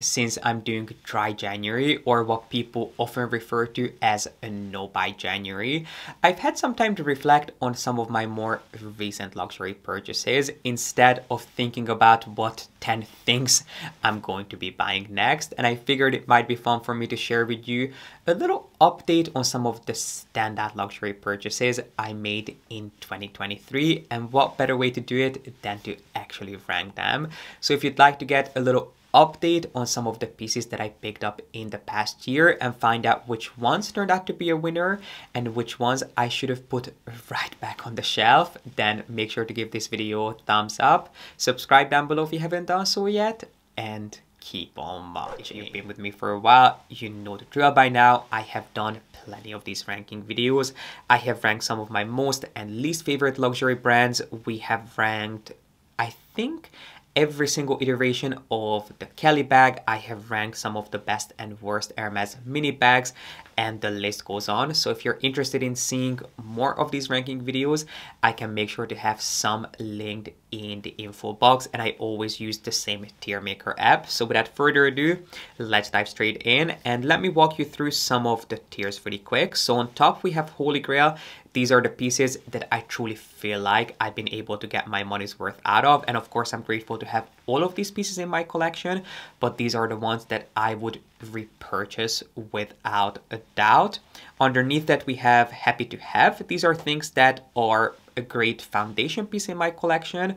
since I'm doing dry January or what people often refer to as a no buy January, I've had some time to reflect on some of my more recent luxury purchases instead of thinking about what 10 things I'm going to be buying next. And I figured it might be fun for me to share with you a little update on some of the standout luxury purchases I made in 2023 and what better way to do it than to actually rank them. So if you'd like to get a little update on some of the pieces that I picked up in the past year and find out which ones turned out to be a winner and which ones I should have put right back on the shelf, then make sure to give this video a thumbs up, subscribe down below if you haven't done so yet, and keep on watching. If you've been with me for a while, you know the drill by now. I have done plenty of these ranking videos. I have ranked some of my most and least favorite luxury brands. We have ranked, I think, every single iteration of the Kelly bag. I have ranked some of the best and worst Hermes mini bags and the list goes on. So if you're interested in seeing more of these ranking videos, I can make sure to have some linked in the info box and I always use the same tier maker app. So without further ado, let's dive straight in and let me walk you through some of the tiers really quick. So on top we have Holy Grail. These are the pieces that I truly feel like I've been able to get my money's worth out of. And of course, I'm grateful to have all of these pieces in my collection, but these are the ones that I would repurchase without a doubt. Underneath that, we have Happy to Have. These are things that are a great foundation piece in my collection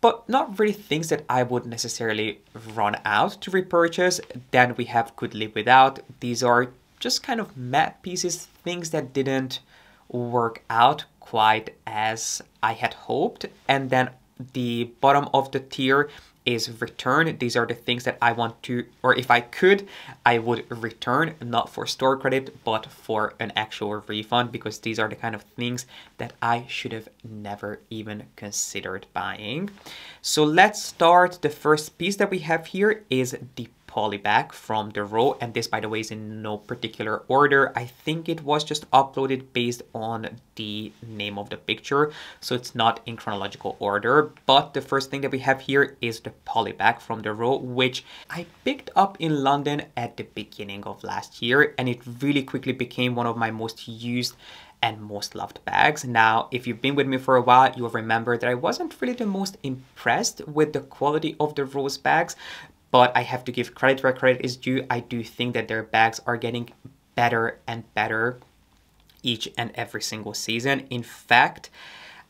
but not really things that I would necessarily run out to repurchase. Then we have Could Live Without. These are just kind of matte pieces, things that didn't work out quite as I had hoped. And then the bottom of the tier is return. These are the things that I want to, or if I could, I would return, not for store credit, but for an actual refund, because these are the kind of things that I should have never even considered buying. So let's start. The first piece that we have here is the Polly bag from the row and this by the way is in no particular order I think it was just uploaded based on the name of the picture so it's not in chronological order but the first thing that we have here is the Polly bag from the row which I picked up in London at the beginning of last year and it really quickly became one of my most used and most loved bags. Now, if you've been with me for a while, you'll remember that I wasn't really the most impressed with the quality of the Row's bags, but I have to give credit where credit is due. I do think that their bags are getting better and better each and every single season. In fact,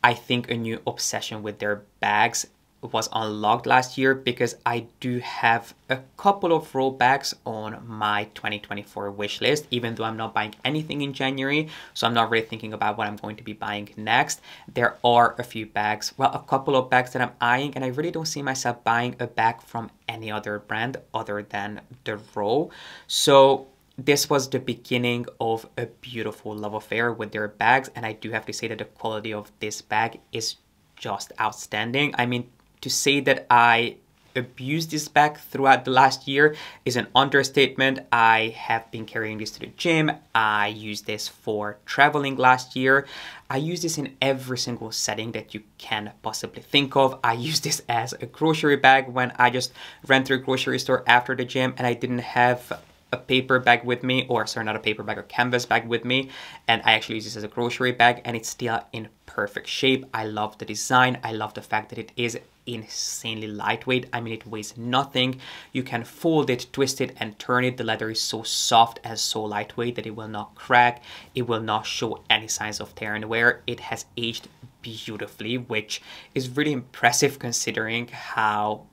I think a new obsession with their bags was unlocked last year because I do have a couple of Row bags on my 2024 wish list, even though I'm not buying anything in January. So I'm not really thinking about what I'm going to be buying next. There are a few bags, well, a couple of bags that I'm eyeing, and I really don't see myself buying a bag from any other brand other than the Row. So this was the beginning of a beautiful love affair with their bags and I do have to say that the quality of this bag is just outstanding. I mean, to say that I abused this bag throughout the last year is an understatement. I have been carrying this to the gym. I used this for traveling last year. I use this in every single setting that you can possibly think of. I use this as a grocery bag when I just ran through a grocery store after the gym and I didn't have a paper bag with me, or sorry, not a paper bag, a canvas bag with me, and I actually use this as a grocery bag, and it's still in perfect shape. I love the design. I love the fact that it is insanely lightweight. I mean, it weighs nothing. You can fold it, twist it, and turn it. The leather is so soft and so lightweight that it will not crack. It will not show any signs of tear and wear. It has aged beautifully, which is really impressive considering how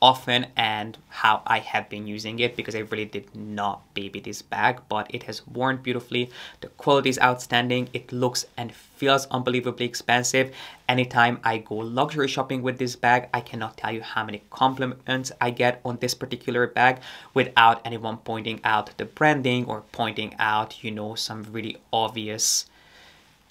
often and how I have been using it because I really did not baby this bag but it has worn beautifully. The quality is outstanding. It looks and feels unbelievably expensive. Anytime I go luxury shopping with this bag I cannot tell you how many compliments I get on this particular bag without anyone pointing out the branding or pointing out you know some really obvious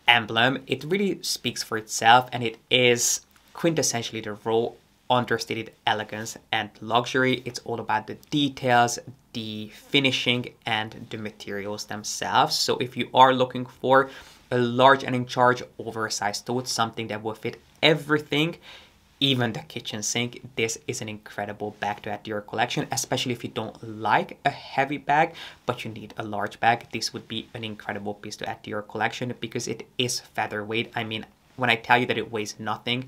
emblem. It really speaks for itself and it is quintessentially the Row understated elegance and luxury. It's all about the details, the finishing, and the materials themselves. So if you are looking for a large and in charge oversized tote, something that will fit everything, even the kitchen sink. This is an incredible bag to add to your collection, especially if you don't like a heavy bag, but you need a large bag. This would be an incredible piece to add to your collection because it is featherweight. I mean, when I tell you that it weighs nothing,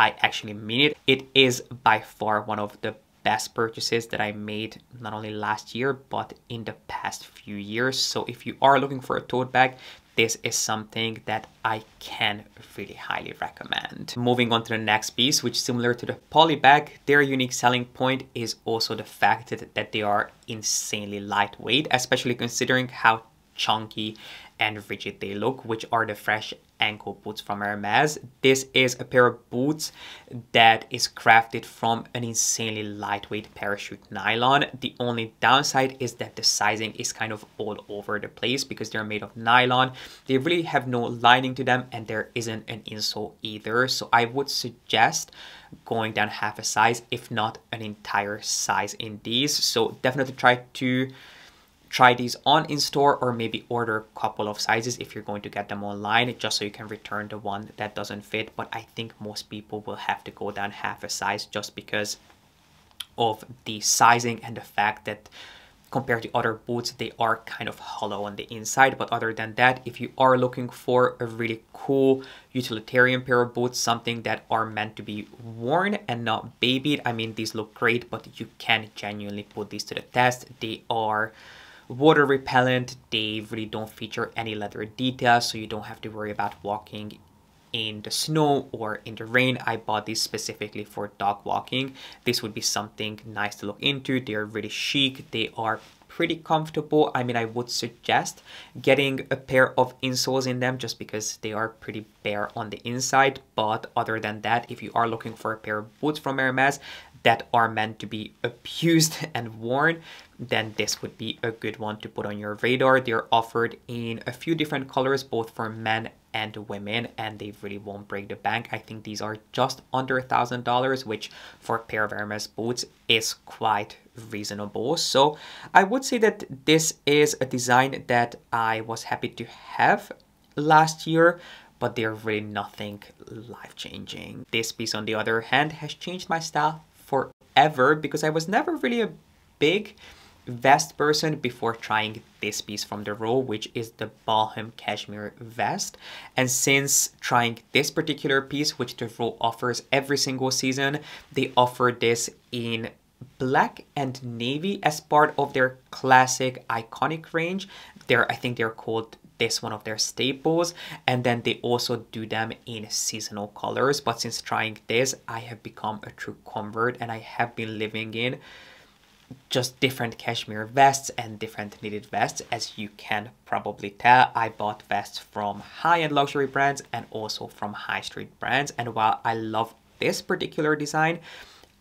I actually mean it. It is by far one of the best purchases that I made not only last year but in the past few years. So if you are looking for a tote bag, this is something that I can really highly recommend. Moving on to the next piece, which is similar to the Polly bag, their unique selling point is also the fact that, that they are insanely lightweight, especially considering how chunky and rigid they look, which are the fresh ankle boots from Hermes. This is a pair of boots that is crafted from an insanely lightweight parachute nylon. The only downside is that the sizing is kind of all over the place because they're made of nylon. They really have no lining to them and there isn't an insole either. So I would suggest going down half a size, if not an entire size in these. So definitely try to try these on in store or maybe order a couple of sizes if you're going to get them online just so you can return the one that doesn't fit. But I think most people will have to go down half a size just because of the sizing and the fact that compared to other boots they are kind of hollow on the inside. But other than that if you are looking for a really cool utilitarian pair of boots something that are meant to be worn and not babied i mean these look great but you can genuinely put these to the test. They are water repellent. They really don't feature any leather details, so you don't have to worry about walking in the snow or in the rain. I bought these specifically for dog walking. This would be something nice to look into. They're really chic. They are pretty comfortable. I mean, I would suggest getting a pair of insoles in them just because they are pretty bare on the inside. But other than that, if you are looking for a pair of boots from Hermes, that are meant to be abused and worn, then this would be a good one to put on your radar. They're offered in a few different colors, both for men and women, and they really won't break the bank. I think these are just under a thousand dollars, which for a pair of Hermes boots is quite reasonable. So I would say that this is a design that I was happy to have last year but they're really nothing life-changing. This piece on the other hand has changed my style forever because I was never really a big vest person before trying this piece from the row which is the Balham Cashmere vest. And since trying this particular piece which the row offers every single season they offer this in black and navy as part of their classic iconic range. They're I think they're called this one of their staples and then they also do them in seasonal colors. But since trying this I have become a true convert and I have been living in just different cashmere vests and different knitted vests as you can probably tell. I bought vests from high-end luxury brands and also from high street brands. And while I love this particular design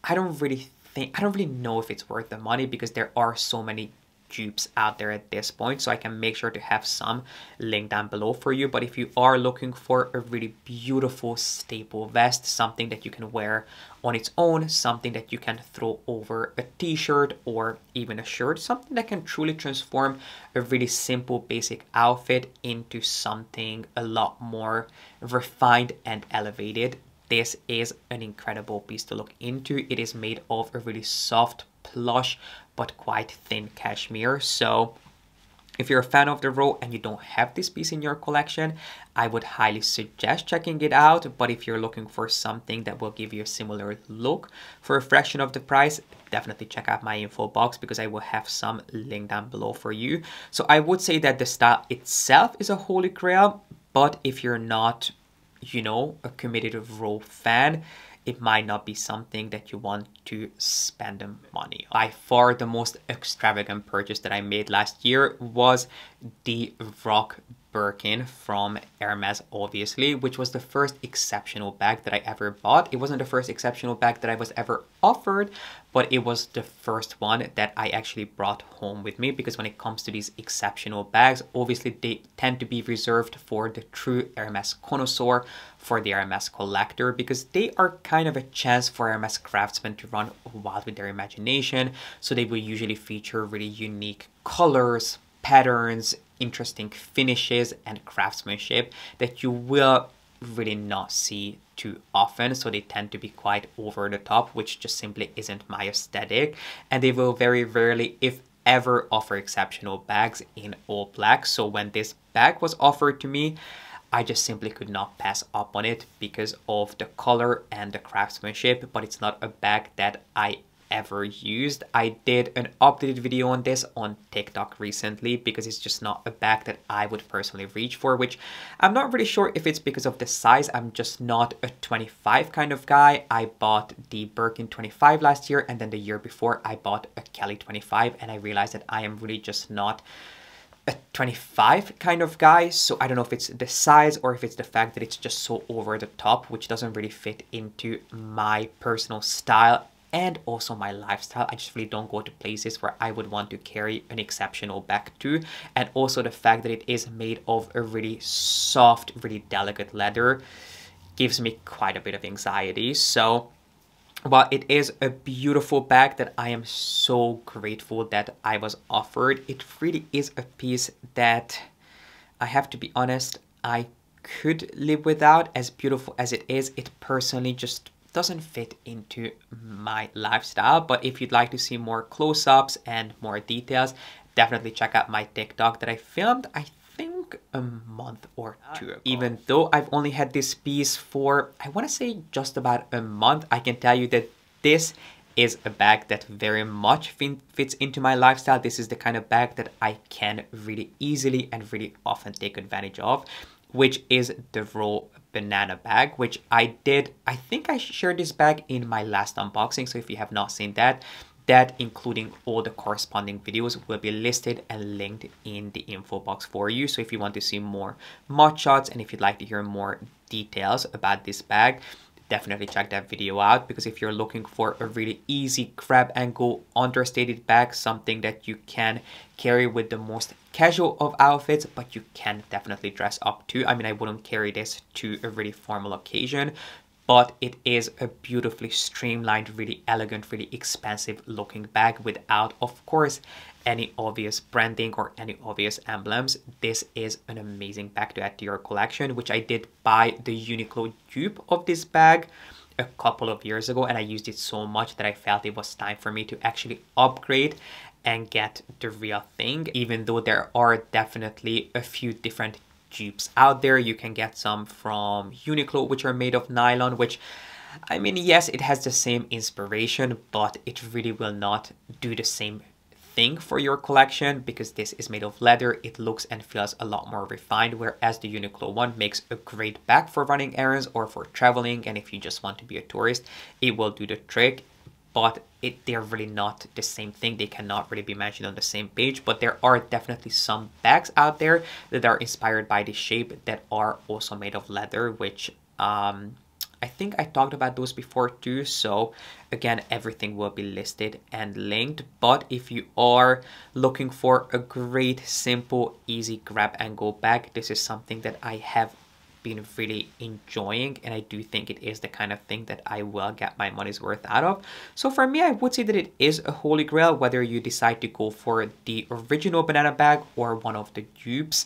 I don't really think I don't really know if it's worth the money because there are so many dupes out there at this point so I can make sure to have some linked down below for you. But if you are looking for a really beautiful staple vest something that you can wear on its own something that you can throw over a t-shirt or even a shirt something that can truly transform a really simple basic outfit into something a lot more refined and elevated this is an incredible piece to look into. It is made of a really soft plush but quite thin cashmere. So if you're a fan of the row and you don't have this piece in your collection, I would highly suggest checking it out. But if you're looking for something that will give you a similar look for a fraction of the price, definitely check out my info box because I will have some link down below for you. So I would say that the style itself is a holy grail, but if you're not, you know, a committed row fan, it might not be something that you want to spend the money. By far the most extravagant purchase that I made last year was the Rock Birkin from Hermes, obviously, which was the first exceptional bag that I ever bought. It wasn't the first exceptional bag that I was ever offered, but it was the first one that I actually brought home with me because when it comes to these exceptional bags, obviously they tend to be reserved for the true Hermes connoisseur, for the Hermes collector, because they are kind of a chance for Hermes craftsmen to run wild with their imagination. So they will usually feature really unique colors, patterns, interesting finishes and craftsmanship that you will really not see too often. So they tend to be quite over the top which just simply isn't my aesthetic. And they will very rarely if ever offer exceptional bags in all black. So when this bag was offered to me I just simply could not pass up on it because of the color and the craftsmanship but it's not a bag that I ever used. I did an updated video on this on TikTok recently because it's just not a bag that I would personally reach for, which I'm not really sure if it's because of the size. I'm just not a 25 kind of guy. I bought the Birkin 25 last year and then the year before I bought a Kelly 25 and I realized that I am really just not a 25 kind of guy so i don't know if it's the size or if it's the fact that it's just so over the top which doesn't really fit into my personal style and also my lifestyle. I just really don't go to places where I would want to carry an exceptional bag to. And also the fact that it is made of a really soft, really delicate leather gives me quite a bit of anxiety. So while it is a beautiful bag that I am so grateful that I was offered, it really is a piece that I have to be honest, I could live without as beautiful as it is. It personally just doesn't fit into my lifestyle but if you'd like to see more close-ups and more details definitely check out my TikTok that I filmed I think a month or two ago. Even though I've only had this piece for I want to say just about a month I can tell you that this is a bag that very much fits into my lifestyle. This is the kind of bag that I can really easily and really often take advantage of, which is the Row banana bag, which I did, I think I shared this bag in my last unboxing. So if you have not seen that, that including all the corresponding videos will be listed and linked in the info box for you. So if you want to see more mod shots and if you'd like to hear more details about this bag, definitely check that video out because if you're looking for a really easy grab and go understated bag, something that you can carry with the most casual of outfits, but you can definitely dress up too. I mean, I wouldn't carry this to a really formal occasion, but it is a beautifully streamlined, really elegant, really expensive looking bag without, of course, any obvious branding or any obvious emblems. This is an amazing bag to add to your collection, which I did buy the Uniqlo dupe of this bag a couple of years ago and I used it so much that I felt it was time for me to actually upgrade and get the real thing even though there are definitely a few different dupes out there. You can get some from Uniqlo, which are made of nylon, which I mean, yes, it has the same inspiration, but it really will not do the same thing for your collection because this is made of leather. It looks and feels a lot more refined, whereas the Uniqlo one makes a great bag for running errands or for traveling. And if you just want to be a tourist, it will do the trick but it, they're really not the same thing. They cannot really be mentioned on the same page, but there are definitely some bags out there that are inspired by the shape that are also made of leather, which um, I think I talked about those before too. So again, everything will be listed and linked. But if you are looking for a great, simple, easy grab and go bag, this is something that I have been really enjoying and I do think it is the kind of thing that I will get my money's worth out of. So for me, I would say that it is a holy grail whether you decide to go for the original banana bag or one of the dupes.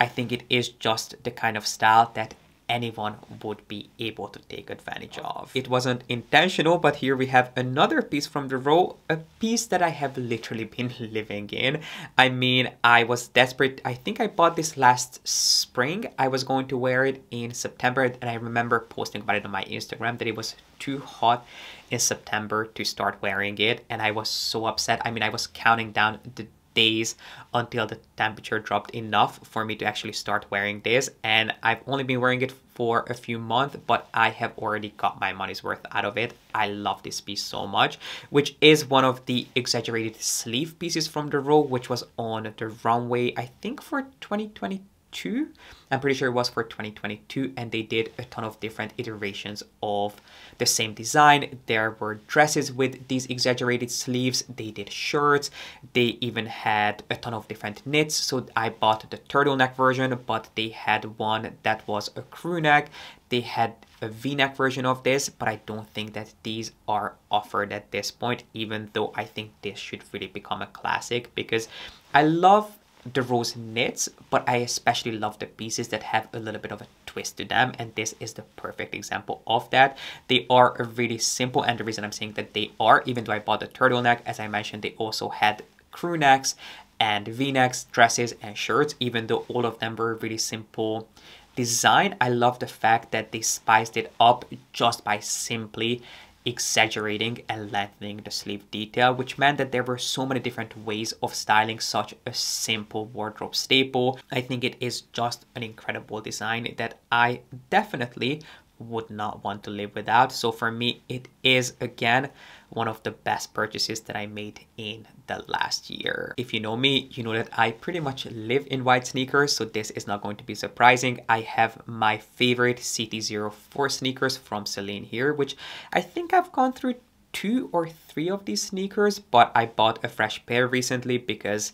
I think it is just the kind of style that anyone would be able to take advantage of. It wasn't intentional, but here we have another piece from the row, a piece that I have literally been living in. I mean, I was desperate. I think I bought this last spring. I was going to wear it in September, and I remember posting about it on my Instagram that it was too hot in September to start wearing it, and I was so upset. I mean, I was counting down the days until the temperature dropped enough for me to actually start wearing this and I've only been wearing it for a few months but I have already got my money's worth out of it. I love this piece so much which is one of the exaggerated sleeve pieces from the row which was on the runway I think for 2022 2022. I'm pretty sure it was for 2022 and they did a ton of different iterations of the same design. There were dresses with these exaggerated sleeves. They did shirts. They even had a ton of different knits. So I bought the turtleneck version, but they had one that was a crew neck. They had a v-neck version of this, but I don't think that these are offered at this point, even though I think this should really become a classic because I love the Row's knits, but I especially love the pieces that have a little bit of a twist to them. And this is the perfect example of that. They are really simple. And the reason I'm saying that they are, even though I bought the turtleneck, as I mentioned, they also had crew necks and v-necks, dresses and shirts, even though all of them were really simple design. I love the fact that they spiced it up just by simply exaggerating and lengthening the sleeve detail, which meant that there were so many different ways of styling such a simple wardrobe staple. I think it is just an incredible design that I definitely would not want to live without. So for me, it is again one of the best purchases that I made in the last year. If you know me, you know that I pretty much live in white sneakers, so this is not going to be surprising. I have my favorite CT04 sneakers from Celine here, which I think I've gone through two or three of these sneakers, but I bought a fresh pair recently because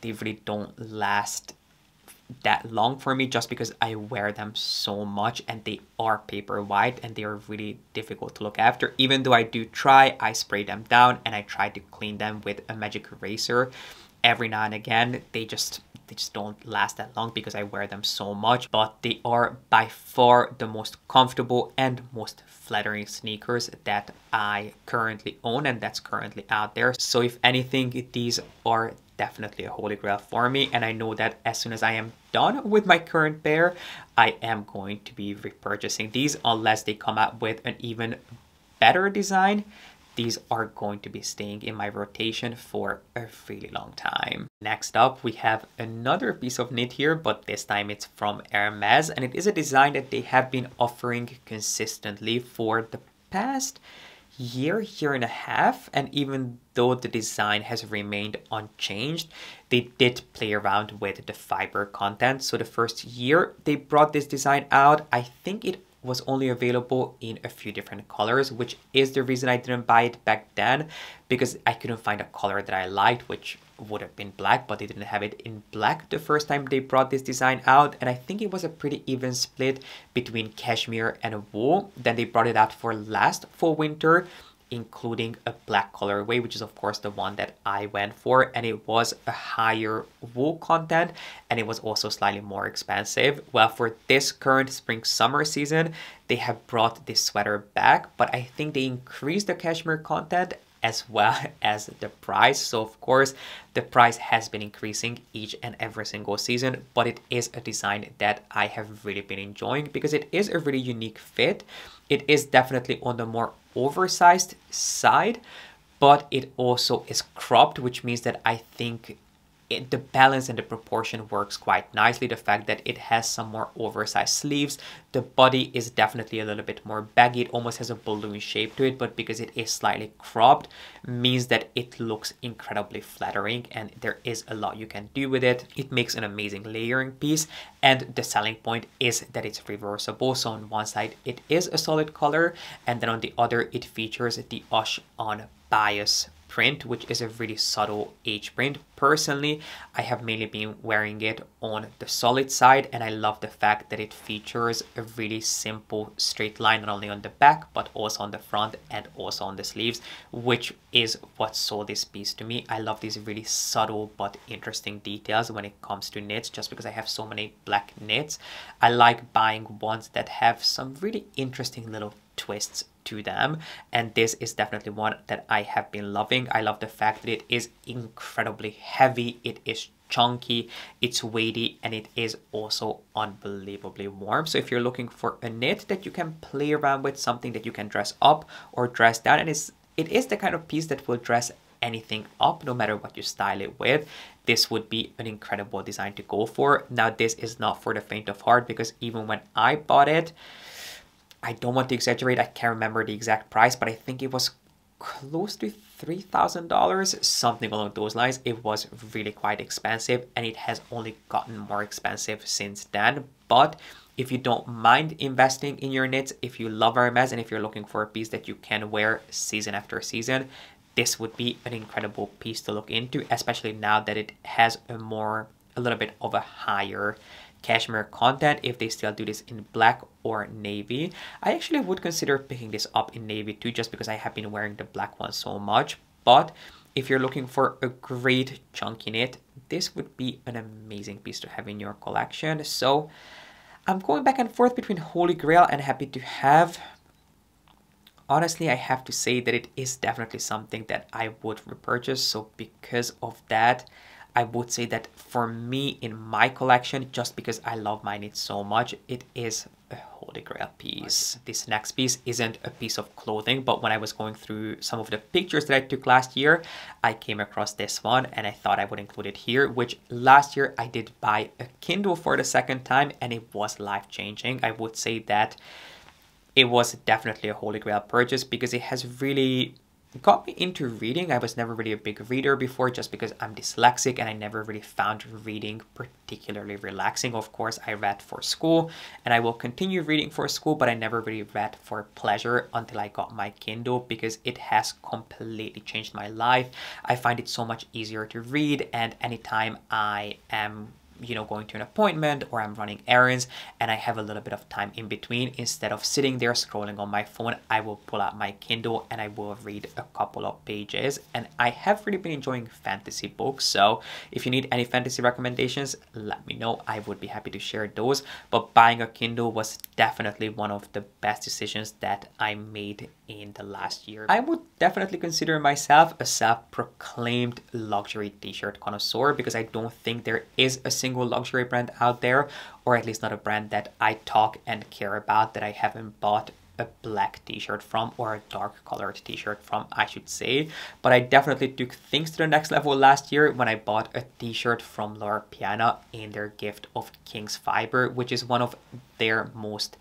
they really don't last that long for me just because I wear them so much and they are paper white and they are really difficult to look after. Even though I do try, I spray them down and I try to clean them with a magic eraser every now and again. They just they just don't last that long because I wear them so much, but they are by far the most comfortable and most flattering sneakers that I currently own and that's currently out there. So if anything, these are definitely a holy grail for me and I know that as soon as I am done with my current pair I am going to be repurchasing these unless they come out with an even better design these are going to be staying in my rotation for a really long time. Next up, we have another piece of knit here, but this time it's from Hermes, and it is a design that they have been offering consistently for the past year, year and a half, and even though the design has remained unchanged, they did play around with the fiber content. So the first year they brought this design out, I think it was only available in a few different colors, which is the reason I didn't buy it back then because I couldn't find a color that I liked, which would have been black, but they didn't have it in black the first time they brought this design out. And I think it was a pretty even split between cashmere and wool. Then they brought it out for last fall winter including a black colorway, which is of course the one that I went for. And it was a higher wool content and it was also slightly more expensive. Well, for this current spring summer season, they have brought this sweater back, but I think they increased the cashmere content as well as the price. So of course, the price has been increasing each and every single season, but it is a design that I have really been enjoying because it is a really unique fit. It is definitely on the more oversized side, but it also is cropped, which means that I think it, the balance and the proportion works quite nicely. The fact that it has some more oversized sleeves, the body is definitely a little bit more baggy. It almost has a balloon shape to it, but because it is slightly cropped, means that it looks incredibly flattering and there is a lot you can do with it. It makes an amazing layering piece and the selling point is that it's reversible. So on one side, it is a solid color and then on the other, it features the H en Biais print, which is a really subtle H print. Personally, I have mainly been wearing it on the solid side and I love the fact that it features a really simple straight line not only on the back but also on the front and also on the sleeves, which is what sold this piece to me. I love these really subtle but interesting details when it comes to knits just because I have so many black knits. I like buying ones that have some really interesting little twists to them and this is definitely one that I have been loving. I love the fact that it is incredibly heavy, it is chunky, it's weighty, and it is also unbelievably warm. So if you're looking for a knit that you can play around with, something that you can dress up or dress down, and it's, it is the kind of piece that will dress anything up no matter what you style it with this would be an incredible design to go for now this is not for the faint of heart because even when i bought it I don't want to exaggerate, I can't remember the exact price, but I think it was close to $3,000, something along those lines. It was really quite expensive and it has only gotten more expensive since then. But if you don't mind investing in your knits, if you love Hermes and if you're looking for a piece that you can wear season after season, this would be an incredible piece to look into, especially now that it has a more, a little bit of a higher cashmere content if they still do this in black or navy. I actually would consider picking this up in navy too just because I have been wearing the black one so much but if you're looking for a great chunky knit, this would be an amazing piece to have in your collection. So I'm going back and forth between Holy Grail and Happy to Have. Honestly, I have to say that it is definitely something that I would repurchase. So because of that, I would say that for me in my collection, just because I love my knit so much, it is a holy grail piece. This next piece isn't a piece of clothing, but when I was going through some of the pictures that I took last year, I came across this one and I thought I would include it here, which last year I did buy a Kindle for the second time and it was life-changing. I would say that it was definitely a holy grail purchase because it has really got me into reading. I was never really a big reader before just because I'm dyslexic and I never really found reading particularly relaxing. Of course, I read for school and I will continue reading for school, but I never really read for pleasure until I got my Kindle because it has completely changed my life. I find it so much easier to read and anytime I am you know, going to an appointment or I'm running errands and I have a little bit of time in between, instead of sitting there scrolling on my phone, I will pull out my Kindle and I will read a couple of pages. And I have really been enjoying fantasy books. So if you need any fantasy recommendations, let me know. I would be happy to share those. But buying a Kindle was definitely one of the best decisions that I made in the last year. I would definitely consider myself a self-proclaimed luxury t-shirt connoisseur because I don't think there is a single luxury brand out there, or at least not a brand that I talk and care about that I haven't bought a black t-shirt from or a dark colored t-shirt from I should say. But I definitely took things to the next level last year when I bought a t-shirt from Loro Piana in their gift of King's Fiber which is one of their most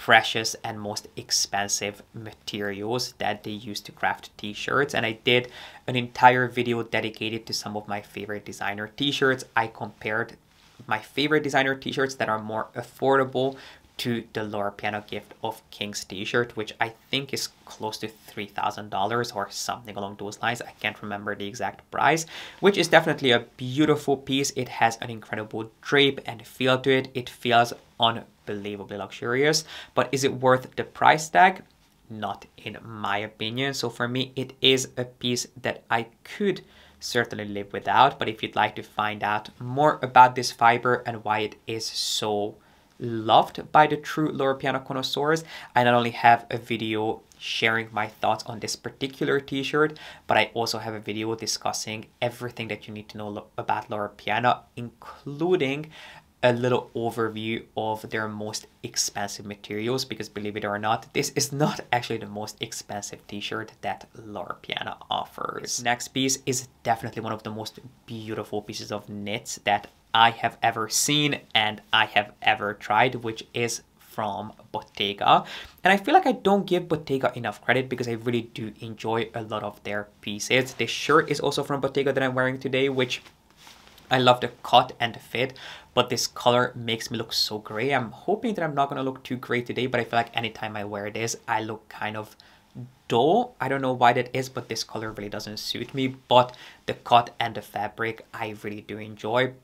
precious and most expensive materials that they use to craft t-shirts and I did an entire video dedicated to some of my favorite designer t-shirts. I compared my favorite designer t-shirts that are more affordable to the Loro Piana gift of King's t-shirt, which I think is close to $3,000 or something along those lines. I can't remember the exact price, which is definitely a beautiful piece. It has an incredible drape and feel to it. It feels unbelievably luxurious, but is it worth the price tag? Not in my opinion. So for me, it is a piece that I could certainly live without. But if you'd like to find out more about this fiber and why it is so loved by the true Loro Piana connoisseurs. I not only have a video sharing my thoughts on this particular t-shirt, but I also have a video discussing everything that you need to know about Loro Piana, including a little overview of their most expensive materials because believe it or not this is not actually the most expensive t-shirt that Loro Piana offers. This next piece is definitely one of the most beautiful pieces of knits that I have ever seen and I have ever tried, which is from Bottega. And I feel like I don't give Bottega enough credit because I really do enjoy a lot of their pieces. This shirt is also from Bottega that I'm wearing today, which I love the cut and the fit, but this color makes me look so gray. I'm hoping that I'm not gonna look too gray today, but I feel like anytime I wear this, I look kind of dull. I don't know why that is, but this color really doesn't suit me. But the cut and the fabric, I really do enjoy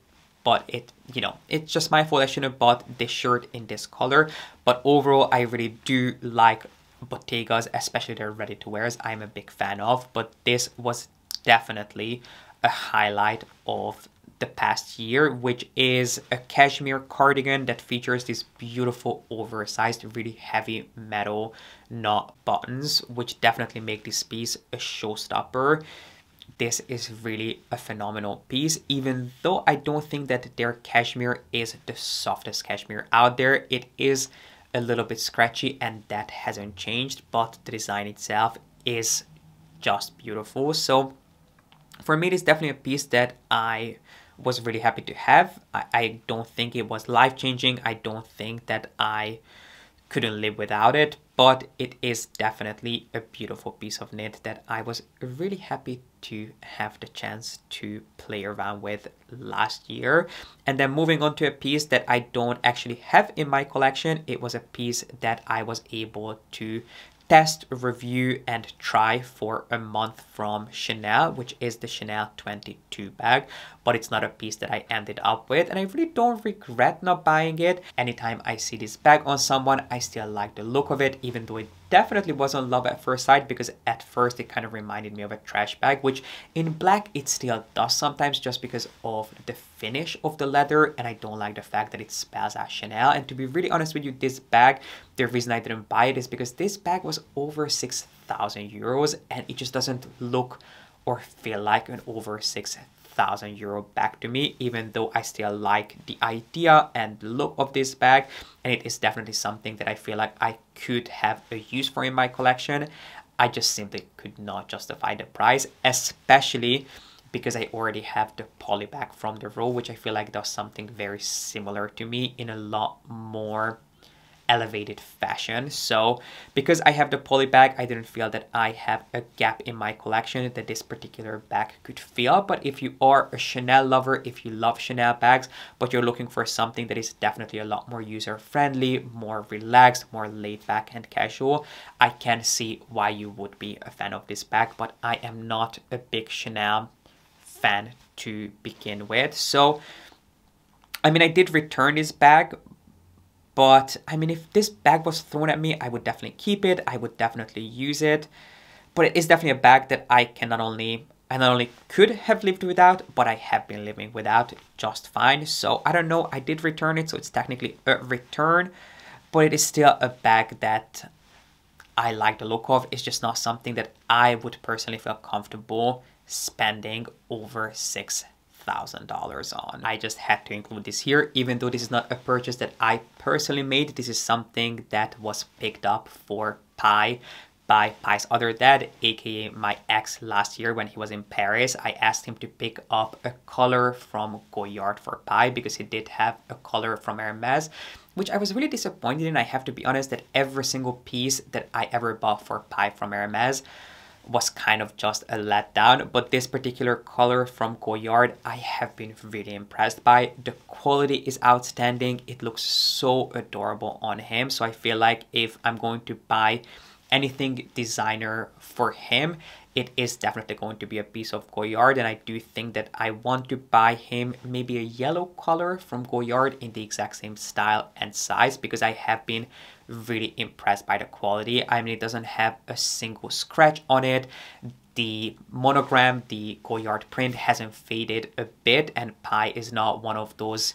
but it, you know, it's just my fault. I shouldn't have bought this shirt in this color. But overall, I really do like Bottegas, especially their ready-to-wears. I'm a big fan of, but this was definitely a highlight of the past year, which is a cashmere cardigan that features these beautiful oversized, really heavy metal knot buttons, which definitely make this piece a showstopper this is really a phenomenal piece even though I don't think that their cashmere is the softest cashmere out there. It is a little bit scratchy and that hasn't changed but the design itself is just beautiful. So for me it is definitely a piece that I was really happy to have. I, I don't think it was life-changing. I don't think that I couldn't live without it but it is definitely a beautiful piece of knit that I was really happy to have the chance to play around with last year. And then moving on to a piece that I don't actually have in my collection, it was a piece that I was able to test, review, and try for a month from Chanel, which is the Chanel 22 bag, but it's not a piece that I ended up with, and I really don't regret not buying it. Anytime I see this bag on someone, I still like the look of it, even though it definitely wasn't love at first sight because at first it kind of reminded me of a trash bag, which in black it still does sometimes just because of the finish of the leather and I don't like the fact that it spells out Chanel. And to be really honest with you, this bag, the reason I didn't buy it is because this bag was over 6,000 euros and it just doesn't look or feel like an over 6,000 euro bag to me, even though I still like the idea and look of this bag. And it is definitely something that I feel like I could have a use for in my collection. I just simply could not justify the price, especially because I already have the Polly bag from the row, which I feel like does something very similar to me in a lot more elevated fashion. So because I have the Polly bag, I didn't feel that I have a gap in my collection that this particular bag could fill. But if you are a Chanel lover, if you love Chanel bags, but you're looking for something that is definitely a lot more user friendly, more relaxed, more laid back and casual, I can see why you would be a fan of this bag. But I am not a big Chanel fan to begin with. So I mean, I did return this bag, but I mean, if this bag was thrown at me, I would definitely keep it. I would definitely use it. But it is definitely a bag that I can not only I not only could have lived without, but I have been living without just fine. So I don't know. I did return it, so it's technically a return, but it is still a bag that I like the look of. It's just not something that I would personally feel comfortable spending over six $1,000 on. I just had to include this here, even though this is not a purchase that I personally made. This is something that was picked up for Pi by Pi's other dad, aka my ex last year when he was in Paris. I asked him to pick up a color from Goyard for Pi because he did have a color from Hermes, which I was really disappointed in. I have to be honest that every single piece that I ever bought for Pi from Hermes was kind of just a letdown. But this particular color from Goyard, I have been really impressed by. The quality is outstanding. It looks so adorable on him. So I feel like if I'm going to buy anything designer for him, it is definitely going to be a piece of Goyard and I do think that I want to buy him maybe a yellow color from Goyard in the exact same style and size because I have been really impressed by the quality. I mean, it doesn't have a single scratch on it. The monogram, the Goyard print hasn't faded a bit and Pi is not one of those,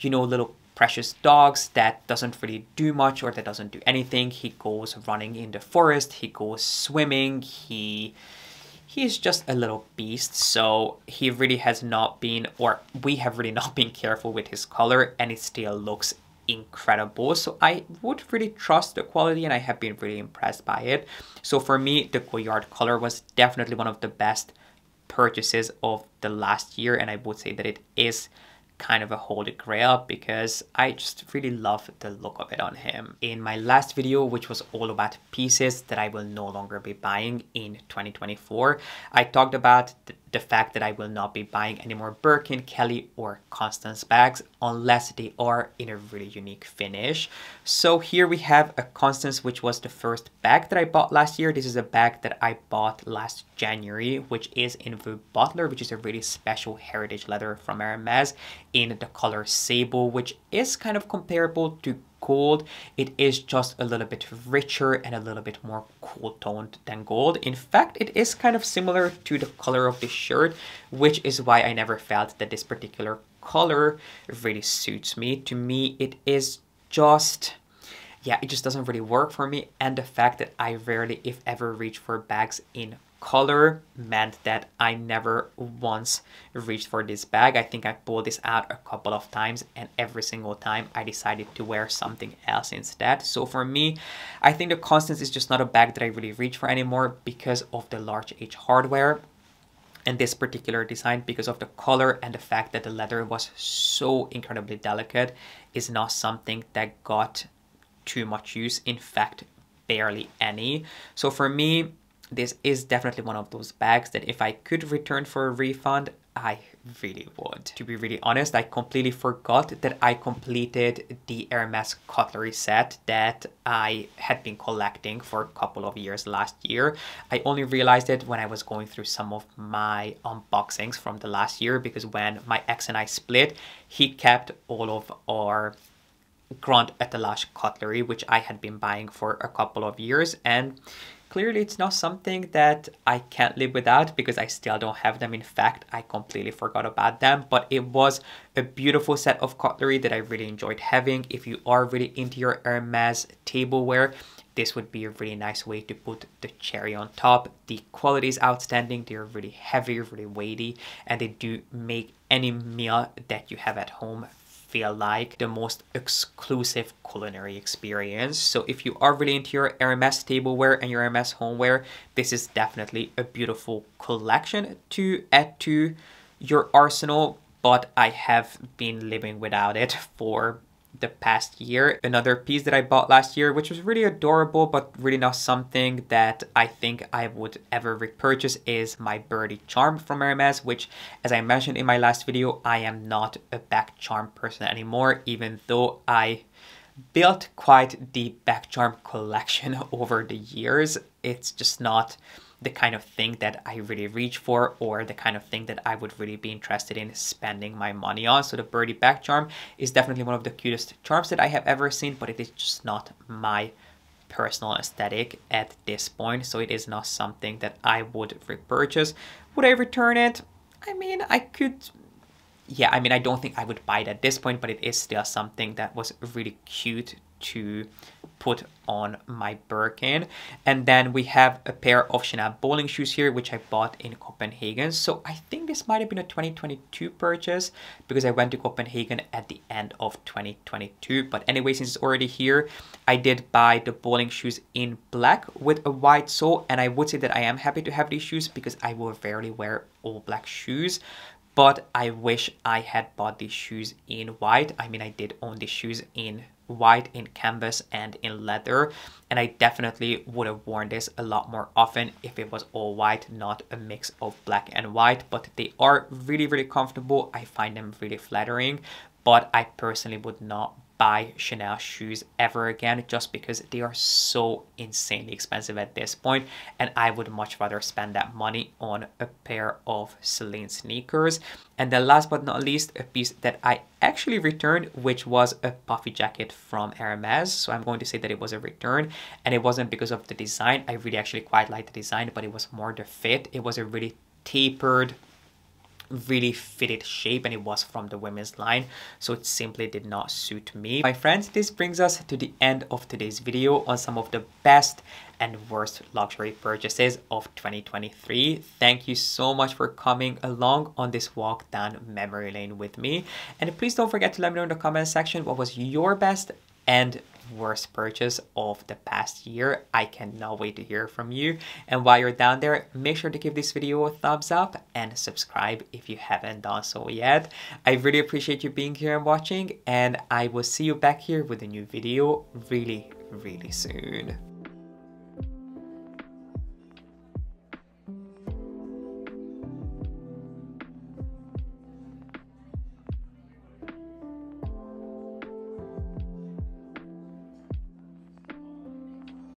you know, little precious dogs that doesn't really do much or that doesn't do anything. He goes running in the forest, he goes swimming, he he's just a little beast. So he really has not been, or we have really not been careful with his color and it still looks incredible. So I would really trust the quality and I have been really impressed by it. So for me, the Goyard color was definitely one of the best purchases of the last year and I would say that it is kind of a holy grail because I just really love the look of it on him. In my last video, which was all about pieces that I will no longer be buying in 2024, I talked about the fact that I will not be buying any more Birkin, Kelly or Constance bags unless they are in a really unique finish. So here we have a Constance which was the first bag that I bought last year. This is a bag that I bought last January which is in the Butler which is a really special heritage leather from Hermes in the color Sable which is kind of comparable to gold. It is just a little bit richer and a little bit more cool toned than gold. In fact, it is kind of similar to the color of the shirt, which is why I never felt that this particular color really suits me. To me, it is just yeah, it just doesn't really work for me. And the fact that I rarely, if ever, reach for bags in color meant that I never once reached for this bag. I think I pulled this out a couple of times and every single time I decided to wear something else instead. So for me, I think the Constance is just not a bag that I really reach for anymore because of the large H hardware and this particular design because of the color and the fact that the leather was so incredibly delicate is not something that got too much use. In fact, barely any. So for me, this is definitely one of those bags that if I could return for a refund, I really would. To be really honest, I completely forgot that I completed the Hermes cutlery set that I had been collecting for a couple of years last year. I only realized it when I was going through some of my unboxings from the last year because when my ex and I split, he kept all of our Grand Attelage cutlery, which I had been buying for a couple of years. And clearly it's not something that I can't live without because I still don't have them. In fact, I completely forgot about them, but it was a beautiful set of cutlery that I really enjoyed having. If you are really into your Hermes tableware, this would be a really nice way to put the cherry on top. The quality is outstanding. They're really heavy, really weighty, and they do make any meal that you have at home feel like the most exclusive culinary experience. So if you are really into your Hermes tableware and your Hermes homeware, this is definitely a beautiful collection to add to your arsenal. But I have been living without it for the past year. Another piece that I bought last year, which was really adorable, but really not something that I think I would ever repurchase is my birdie charm from Hermes, which as I mentioned in my last video, I am not a back charm person anymore, even though I built quite the back charm collection over the years. It's just not the kind of thing that I really reach for or the kind of thing that I would really be interested in spending my money on. So the birdie back charm is definitely one of the cutest charms that I have ever seen, but it is just not my personal aesthetic at this point. So it is not something that I would repurchase. Would I return it? I mean, I could yeah, I mean, I don't think I would buy it at this point, but it is still something that was really cute to put on my Birkin. And then we have a pair of Chanel bowling shoes here, which I bought in Copenhagen. So I think this might have been a 2022 purchase because I went to Copenhagen at the end of 2022. But anyway, since it's already here, I did buy the bowling shoes in black with a white sole. And I would say that I am happy to have these shoes because I will rarely wear all black shoes but I wish I had bought these shoes in white. I mean, I did own these shoes in white in canvas and in leather and I definitely would have worn this a lot more often if it was all white not a mix of black and white but they are really really comfortable. I find them really flattering but I personally would not buy Chanel shoes ever again just because they are so insanely expensive at this point and I would much rather spend that money on a pair of Celine sneakers. And then last but not least, a piece that I actually returned, which was a puffy jacket from Hermes. So I'm going to say that it was a return and it wasn't because of the design. I really actually quite liked the design, but it was more the fit. It was a really tapered really fitted shape and it was from the women's line so it simply did not suit me. My friends this brings us to the end of today's video on some of the best and worst luxury purchases of 2023. Thank you so much for coming along on this walk down memory lane with me and please don't forget to let me know in the comment section what was your best and worst purchase of the past year. I cannot wait to hear from you. And while you're down there, make sure to give this video a thumbs up and subscribe if you haven't done so yet. I really appreciate you being here and watching and I will see you back here with a new video really, really soon.